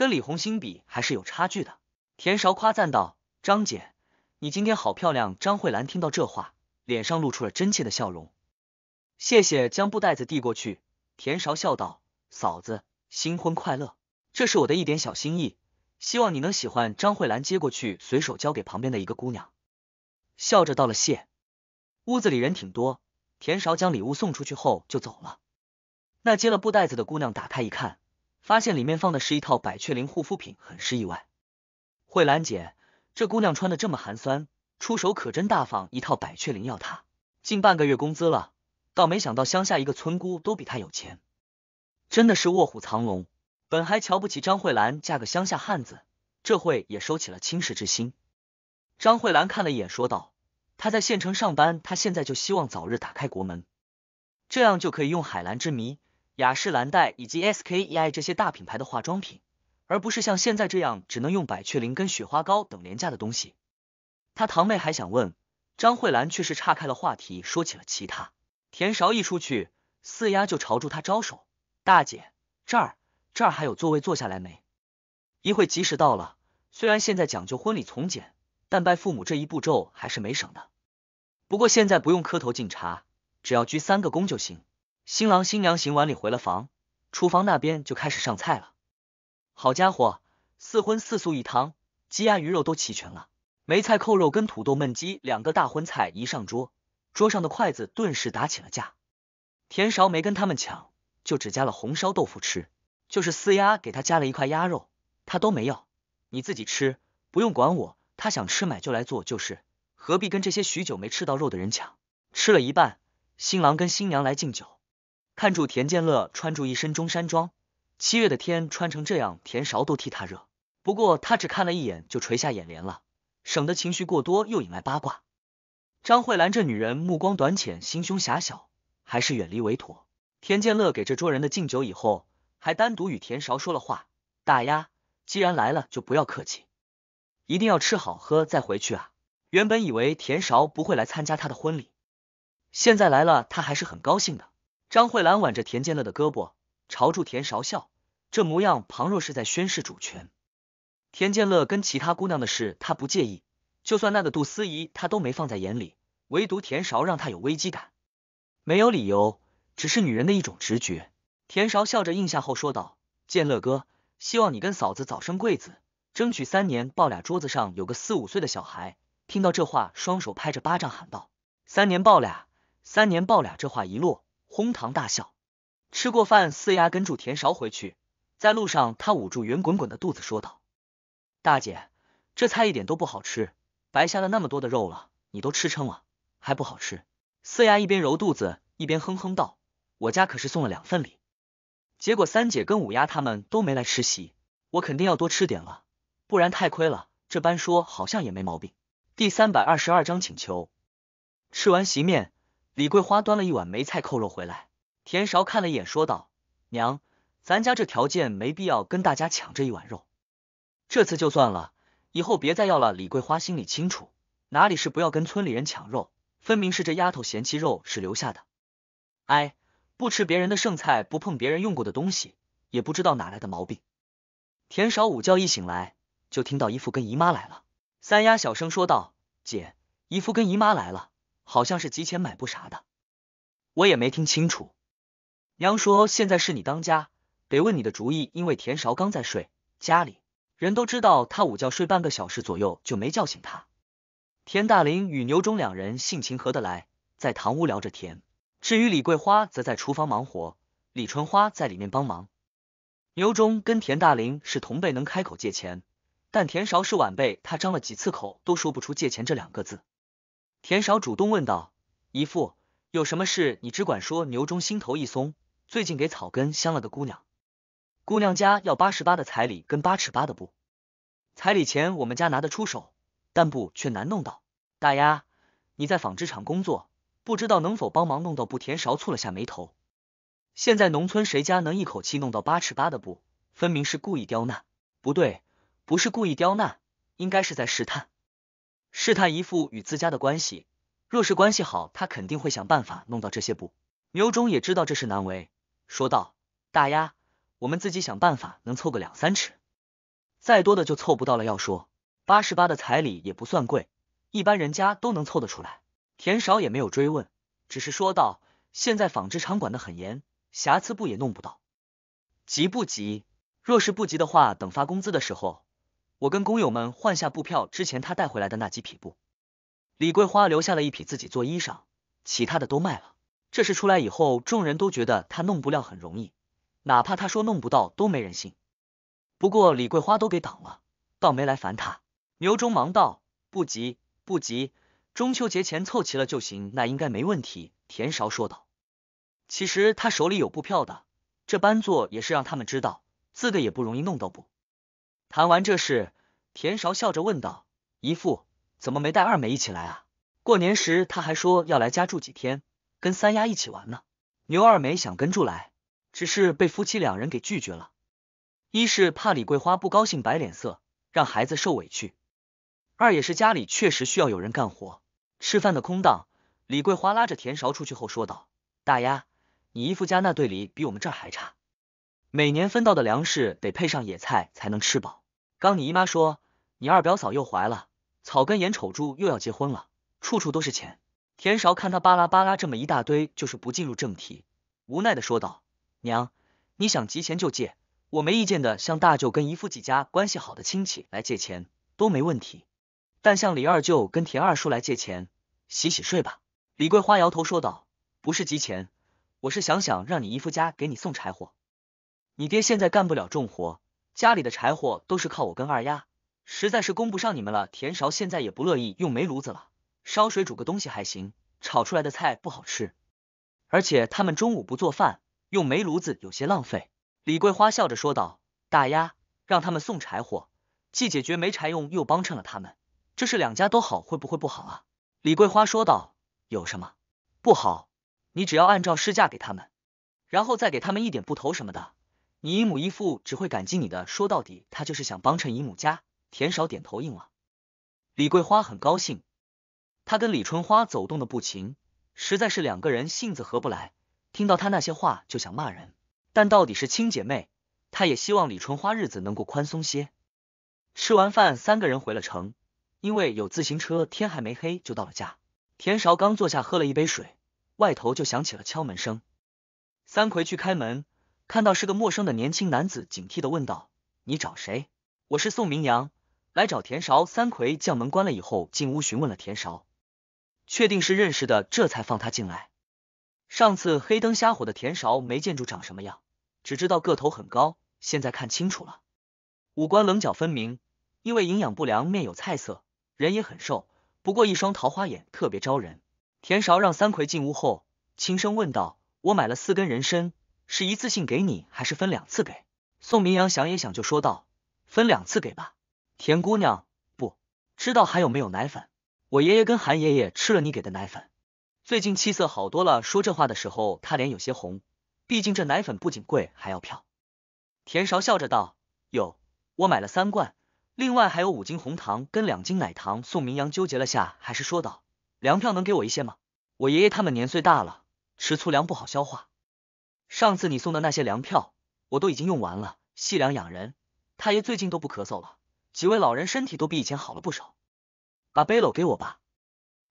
跟李红星比还是有差距的。田韶夸赞道：“张姐，你今天好漂亮。”张慧兰听到这话，脸上露出了真切的笑容。谢谢，将布袋子递过去。田韶笑道：“嫂子，新婚快乐，这是我的一点小心意，希望你能喜欢。”张慧兰接过去，随手交给旁边的一个姑娘，笑着道了谢。屋子里人挺多，田韶将礼物送出去后就走了。那接了布袋子的姑娘打开一看。发现里面放的是一套百雀羚护肤品，很是意外。慧兰姐，这姑娘穿的这么寒酸，出手可真大方，一套百雀羚要她近半个月工资了，倒没想到乡下一个村姑都比她有钱，真的是卧虎藏龙。本还瞧不起张慧兰嫁个乡下汉子，这会也收起了轻视之心。张慧兰看了一眼，说道：“她在县城上班，她现在就希望早日打开国门，这样就可以用海蓝之谜。”雅诗兰黛以及 SKEI 这些大品牌的化妆品，而不是像现在这样只能用百雀羚跟雪花膏等廉价的东西。他堂妹还想问，张慧兰却是岔开了话题，说起了其他。田勺一出去，四丫就朝住他招手：“大姐，这儿这儿还有座位，坐下来没？一会吉时到了，虽然现在讲究婚礼从简，但拜父母这一步骤还是没省的。不过现在不用磕头敬茶，只要鞠三个躬就行。”新郎新娘行完礼回了房，厨房那边就开始上菜了。好家伙，四荤四素一汤，鸡鸭鱼肉都齐全了。梅菜扣肉跟土豆焖鸡两个大荤菜一上桌，桌上的筷子顿时打起了架。田勺没跟他们抢，就只加了红烧豆腐吃。就是四丫给他加了一块鸭肉，他都没要。你自己吃，不用管我。他想吃买就来做就是，何必跟这些许久没吃到肉的人抢？吃了一半，新郎跟新娘来敬酒。看住田建乐穿住一身中山装，七月的天穿成这样，田勺都替他热。不过他只看了一眼就垂下眼帘了，省得情绪过多又引来八卦。张慧兰这女人目光短浅，心胸狭小，还是远离为妥。田建乐给这桌人的敬酒以后，还单独与田勺说了话：“大丫，既然来了，就不要客气，一定要吃好喝再回去啊。”原本以为田勺不会来参加他的婚礼，现在来了，他还是很高兴的。张慧兰挽着田建乐的胳膊，朝住田勺笑，这模样旁若是在宣示主权。田建乐跟其他姑娘的事他不介意，就算那个杜思怡他都没放在眼里，唯独田勺让他有危机感。没有理由，只是女人的一种直觉。田勺笑着应下后说道：“建乐哥，希望你跟嫂子早生贵子，争取三年抱俩桌子上有个四五岁的小孩。”听到这话，双手拍着巴掌喊道：“三年抱俩，三年抱俩！”这话一落。哄堂大笑。吃过饭，四丫跟住田勺回去，在路上，他捂住圆滚滚的肚子说道：“大姐，这菜一点都不好吃，白下了那么多的肉了，你都吃撑了，还不好吃。”四丫一边揉肚子，一边哼哼道：“我家可是送了两份礼，结果三姐跟五丫他们都没来吃席，我肯定要多吃点了，不然太亏了。这般说好像也没毛病。”第三百二十二章请求。吃完席面。李桂花端了一碗梅菜扣肉回来，田勺看了一眼，说道：“娘，咱家这条件没必要跟大家抢这一碗肉，这次就算了，以后别再要了。”李桂花心里清楚，哪里是不要跟村里人抢肉，分明是这丫头嫌弃肉是留下的。哎，不吃别人的剩菜，不碰别人用过的东西，也不知道哪来的毛病。田勺午觉一醒来，就听到姨父跟姨妈来了。三丫小声说道：“姐，姨父跟姨妈来了。”好像是集钱买布啥的，我也没听清楚。娘说现在是你当家，得问你的主意。因为田勺刚在睡，家里人都知道他午觉睡半个小时左右就没叫醒他。田大林与牛忠两人性情合得来，在堂屋聊着天。至于李桂花，则在厨房忙活，李春花在里面帮忙。牛忠跟田大林是同辈，能开口借钱，但田韶是晚辈，他张了几次口都说不出借钱这两个字。田少主动问道：“姨父，有什么事你只管说。”牛忠心头一松，最近给草根相了个姑娘。姑娘家要八十八的彩礼跟八尺八的布，彩礼钱我们家拿得出手，但布却难弄到。大丫，你在纺织厂工作，不知道能否帮忙弄到布？田少蹙了下眉头。现在农村谁家能一口气弄到八尺八的布？分明是故意刁难。不对，不是故意刁难，应该是在试探，试探姨父与自家的关系。若是关系好，他肯定会想办法弄到这些布。牛忠也知道这事难为，说道：“大丫。”我们自己想办法，能凑个两三尺，再多的就凑不到了。要说八十八的彩礼也不算贵，一般人家都能凑得出来。田少也没有追问，只是说道：现在纺织厂管得很严，瑕疵布也弄不到。急不急？若是不急的话，等发工资的时候，我跟工友们换下布票。之前他带回来的那几匹布，李桂花留下了一匹自己做衣裳，其他的都卖了。这事出来以后，众人都觉得他弄布料很容易。哪怕他说弄不到，都没人信。不过李桂花都给挡了，倒没来烦他。牛忠忙道：“不急，不急，中秋节前凑齐了就行，那应该没问题。”田勺说道：“其实他手里有布票的，这般做也是让他们知道，自个也不容易弄到布。”谈完这事，田韶笑着问道：“姨父，怎么没带二妹一起来啊？过年时他还说要来家住几天，跟三丫一起玩呢。”牛二妹想跟住来。只是被夫妻两人给拒绝了，一是怕李桂花不高兴摆脸色，让孩子受委屈；二也是家里确实需要有人干活。吃饭的空档，李桂花拉着田勺出去后说道：“大丫，你姨父家那队里比我们这儿还差，每年分到的粮食得配上野菜才能吃饱。刚你姨妈说你二表嫂又怀了，草根眼瞅住又要结婚了，处处都是钱。”田勺看他巴拉巴拉这么一大堆，就是不进入正题，无奈的说道。娘，你想急钱就借，我没意见的。向大舅跟姨父几家关系好的亲戚来借钱都没问题，但向李二舅跟田二叔来借钱，洗洗睡吧。李桂花摇头说道：“不是急钱，我是想想让你姨父家给你送柴火。你爹现在干不了重活，家里的柴火都是靠我跟二丫，实在是供不上你们了。田勺现在也不乐意用煤炉子了，烧水煮个东西还行，炒出来的菜不好吃，而且他们中午不做饭。”用煤炉子有些浪费，李桂花笑着说道：“大丫，让他们送柴火，既解决没柴用，又帮衬了他们，这是两家都好，会不会不好啊？”李桂花说道：“有什么不好？你只要按照市价给他们，然后再给他们一点布头什么的，你姨母姨父只会感激你的。”说到底，他就是想帮衬姨母家。田少点头应了。李桂花很高兴，他跟李春花走动的不勤，实在是两个人性子合不来。听到他那些话就想骂人，但到底是亲姐妹，他也希望李春花日子能够宽松些。吃完饭，三个人回了城，因为有自行车，天还没黑就到了家。田少刚坐下喝了一杯水，外头就响起了敲门声。三魁去开门，看到是个陌生的年轻男子，警惕的问道：“你找谁？”“我是宋明阳，来找田勺。”三魁将门关了以后，进屋询问了田勺，确定是认识的，这才放他进来。上次黑灯瞎火的田勺没见住长什么样，只知道个头很高，现在看清楚了，五官棱角分明，因为营养不良面有菜色，人也很瘦，不过一双桃花眼特别招人。田勺让三魁进屋后，轻声问道：“我买了四根人参，是一次性给你，还是分两次给？”宋明阳想也想，就说道：“分两次给吧。”田姑娘，不知道还有没有奶粉？我爷爷跟韩爷爷吃了你给的奶粉。最近气色好多了，说这话的时候他脸有些红，毕竟这奶粉不仅贵还要票。田勺笑着道：“有，我买了三罐，另外还有五斤红糖跟两斤奶糖。”宋明阳纠结了下，还是说道：“粮票能给我一些吗？我爷爷他们年岁大了，吃粗粮不好消化。上次你送的那些粮票我都已经用完了，细粮养人，他爷最近都不咳嗽了，几位老人身体都比以前好了不少。把背篓给我吧。”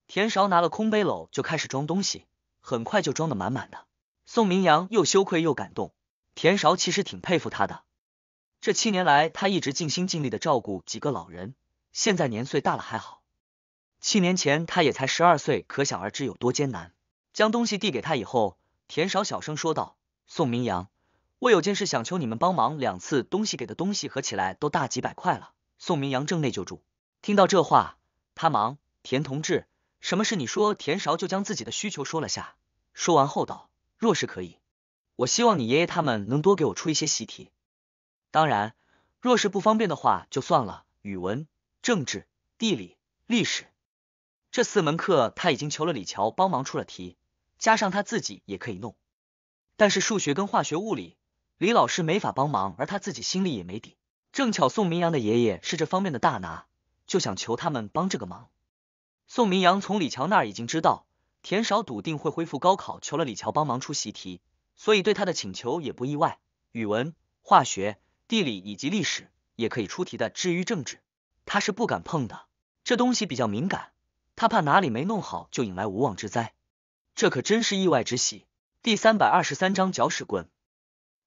田勺拿了空背篓就开始装东西，很快就装的满满的。宋明阳又羞愧又感动，田勺其实挺佩服他的。这七年来，他一直尽心尽力的照顾几个老人，现在年岁大了还好。七年前他也才十二岁，可想而知有多艰难。将东西递给他以后，田少小声说道：“宋明阳，我有件事想求你们帮忙。”两次东西给的东西合起来都大几百块了。宋明阳正内救助，听到这话，他忙：“田同志，什么事你说？”田少就将自己的需求说了下，说完后道：“若是可以，我希望你爷爷他们能多给我出一些习题。当然，若是不方便的话，就算了。语文、政治、地理、历史这四门课，他已经求了李乔帮忙出了题，加上他自己也可以弄。但是数学跟化学、物理，李老师没法帮忙，而他自己心里也没底。正巧宋明阳的爷爷是这方面的大拿，就想求他们帮这个忙。宋明阳从李乔那儿已经知道田少笃定会恢复高考，求了李乔帮忙出习题，所以对他的请求也不意外。语文、化学。地理以及历史也可以出题的，至于政治，他是不敢碰的，这东西比较敏感，他怕哪里没弄好就引来无妄之灾。这可真是意外之喜。第三百二十三章搅屎棍。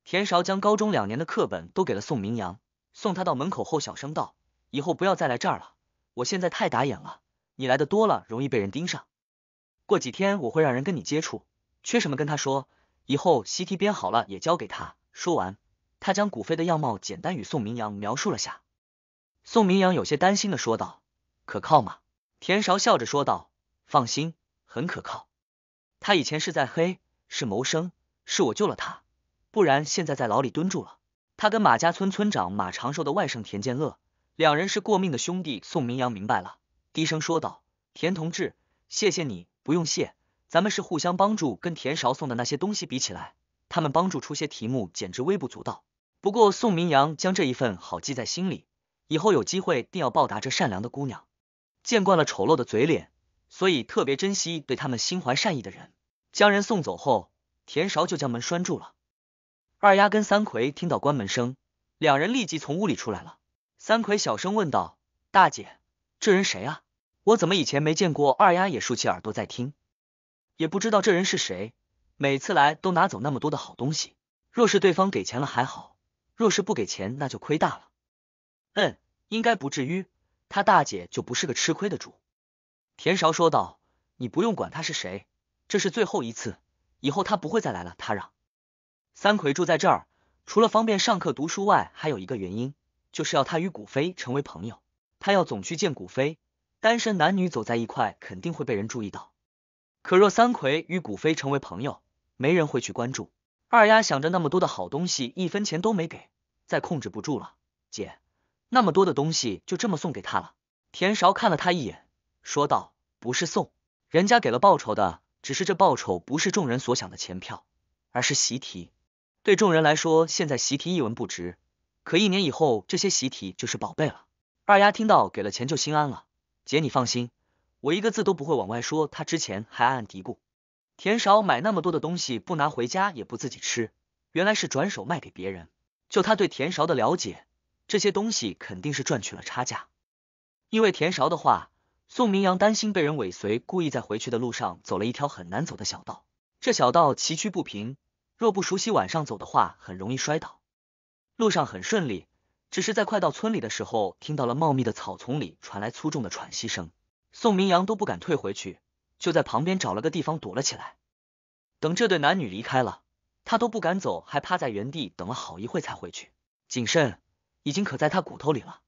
田韶将高中两年的课本都给了宋明阳，送他到门口后，小声道：“以后不要再来这儿了，我现在太打眼了，你来的多了，容易被人盯上。过几天我会让人跟你接触，缺什么跟他说，以后习题编好了也交给他。”说完。他将古飞的样貌简单与宋明阳描述了下，宋明阳有些担心的说道：“可靠吗？”田韶笑着说道：“放心，很可靠。他以前是在黑，是谋生，是我救了他，不然现在在牢里蹲住了。他跟马家村村长马长寿的外甥田建乐，两人是过命的兄弟。”宋明阳明白了，低声说道：“田同志，谢谢你，不用谢，咱们是互相帮助。跟田韶送的那些东西比起来，他们帮助出些题目，简直微不足道。”不过宋明阳将这一份好记在心里，以后有机会定要报答这善良的姑娘。见惯了丑陋的嘴脸，所以特别珍惜对他们心怀善意的人。将人送走后，田韶就将门拴住了。二丫跟三魁听到关门声，两人立即从屋里出来了。三魁小声问道：“大姐，这人谁啊？我怎么以前没见过？”二丫也竖起耳朵在听，也不知道这人是谁。每次来都拿走那么多的好东西，若是对方给钱了还好。若是不给钱，那就亏大了。嗯，应该不至于，他大姐就不是个吃亏的主。田韶说道：“你不用管他是谁，这是最后一次，以后他不会再来了。”他让三魁住在这儿，除了方便上课读书外，还有一个原因，就是要他与古飞成为朋友。他要总去见古飞，单身男女走在一块，肯定会被人注意到。可若三魁与古飞成为朋友，没人会去关注。二丫想着那么多的好东西，一分钱都没给，再控制不住了。姐，那么多的东西就这么送给他了？田韶看了他一眼，说道：“不是送，人家给了报酬的，只是这报酬不是众人所想的钱票，而是习题。对众人来说，现在习题一文不值，可一年以后，这些习题就是宝贝了。”二丫听到给了钱就心安了。姐你放心，我一个字都不会往外说。他之前还暗暗嘀咕。田少买那么多的东西，不拿回家也不自己吃，原来是转手卖给别人。就他对田少的了解，这些东西肯定是赚取了差价。因为田少的话，宋明阳担心被人尾随，故意在回去的路上走了一条很难走的小道。这小道崎岖不平，若不熟悉晚上走的话，很容易摔倒。路上很顺利，只是在快到村里的时候，听到了茂密的草丛里传来粗重的喘息声，宋明阳都不敢退回去。就在旁边找了个地方躲了起来，等这对男女离开了，他都不敢走，还趴在原地等了好一会才回去。谨慎已经可在他骨头里了。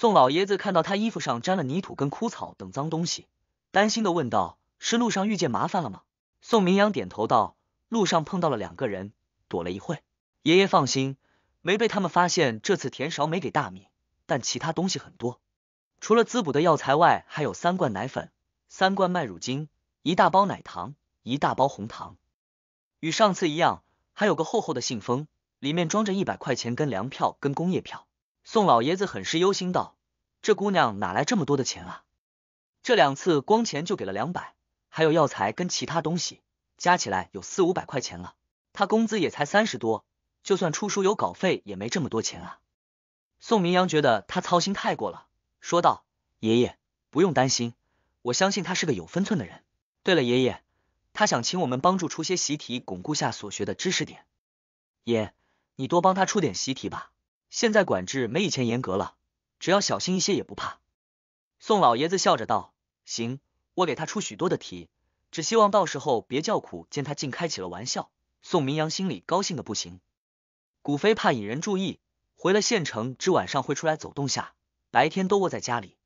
宋老爷子看到他衣服上沾了泥土跟枯草等脏东西，担心的问道：“是路上遇见麻烦了吗？”宋明阳点头道：“路上碰到了两个人，躲了一会。爷爷放心，没被他们发现。这次田勺没给大米，但其他东西很多，除了滋补的药材外，还有三罐奶粉。”三罐麦乳精，一大包奶糖，一大包红糖，与上次一样，还有个厚厚的信封，里面装着一百块钱跟粮票跟工业票。宋老爷子很是忧心道：“这姑娘哪来这么多的钱啊？这两次光钱就给了两百，还有药材跟其他东西，加起来有四五百块钱了。他工资也才三十多，就算出书有稿费也没这么多钱啊。”宋明阳觉得他操心太过了，说道：“爷爷不用担心。”我相信他是个有分寸的人。对了，爷爷，他想请我们帮助出些习题，巩固下所学的知识点。爷，你多帮他出点习题吧。现在管制没以前严格了，只要小心一些也不怕。宋老爷子笑着道：“行，我给他出许多的题，只希望到时候别叫苦。”见他竟开起了玩笑，宋明阳心里高兴的不行。古飞怕引人注意，回了县城，只晚上会出来走动下，白天都窝在家里。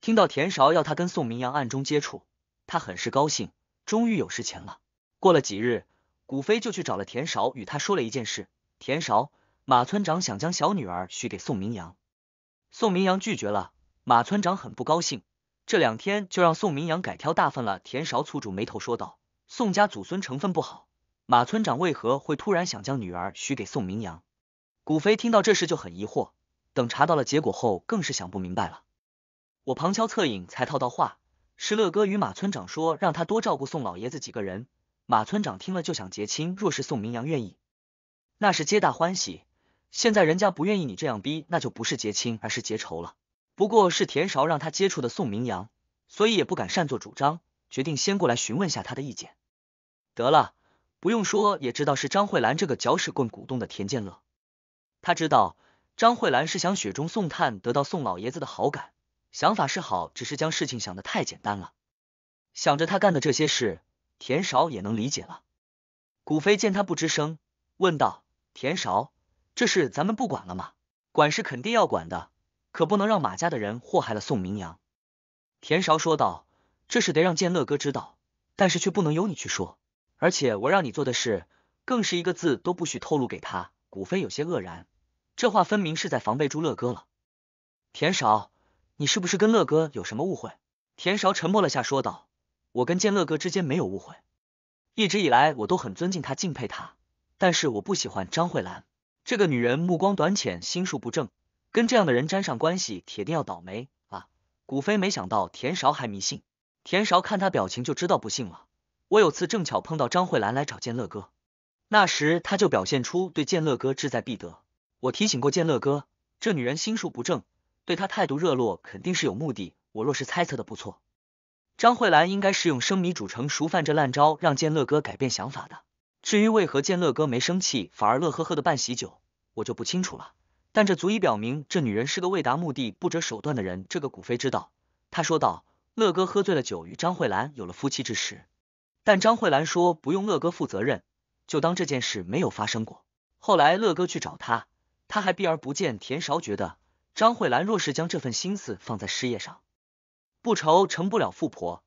听到田韶要他跟宋明阳暗中接触，他很是高兴，终于有事前了。过了几日，古飞就去找了田韶，与他说了一件事。田韶，马村长想将小女儿许给宋明阳，宋明阳拒绝了。马村长很不高兴，这两天就让宋明阳改挑大粪了。田韶蹙住眉头说道：“宋家祖孙成分不好，马村长为何会突然想将女儿许给宋明阳？”古飞听到这事就很疑惑，等查到了结果后，更是想不明白了。我旁敲侧引才套到话，是乐哥与马村长说，让他多照顾宋老爷子几个人。马村长听了就想结亲，若是宋明阳愿意，那是皆大欢喜。现在人家不愿意，你这样逼，那就不是结亲，而是结仇了。不过是田韶让他接触的宋明阳，所以也不敢擅作主张，决定先过来询问下他的意见。得了，不用说也知道是张慧兰这个搅屎棍鼓动的田建乐。他知道张慧兰是想雪中送炭，得到宋老爷子的好感，想法是好，只是将事情想的太简单了。想着他干的这些事，田韶也能理解了。古飞见他不吱声，问道：“田韶，这事咱们不管了吗？管是肯定要管的。”可不能让马家的人祸害了宋明阳。田韶说道：“这事得让建乐哥知道，但是却不能由你去说。而且我让你做的事，更是一个字都不许透露给他。”古飞有些愕然，这话分明是在防备住乐哥了。田韶，你是不是跟乐哥有什么误会？田韶沉默了下，说道：“我跟建乐哥之间没有误会，一直以来我都很尊敬他，敬佩他。但是我不喜欢张慧兰这个女人，目光短浅，心术不正。”跟这样的人沾上关系，铁定要倒霉啊！古飞没想到田韶还迷信，田韶看他表情就知道不信了。我有次正巧碰到张慧兰来找建乐哥，那时他就表现出对建乐哥志在必得。我提醒过建乐哥，这女人心术不正，对他态度热络，肯定是有目的。我若是猜测的不错，张慧兰应该是用生米煮成熟饭这烂招，让建乐哥改变想法的。至于为何见乐哥没生气，反而乐呵呵的办喜酒，我就不清楚了。但这足以表明，这女人是个为达目的不择手段的人。这个古飞知道。他说道：“乐哥喝醉了酒，与张慧兰有了夫妻之实。但张慧兰说不用乐哥负责任，就当这件事没有发生过。后来乐哥去找他，他还避而不见。田韶觉得，张慧兰若是将这份心思放在事业上，不愁成不了富婆，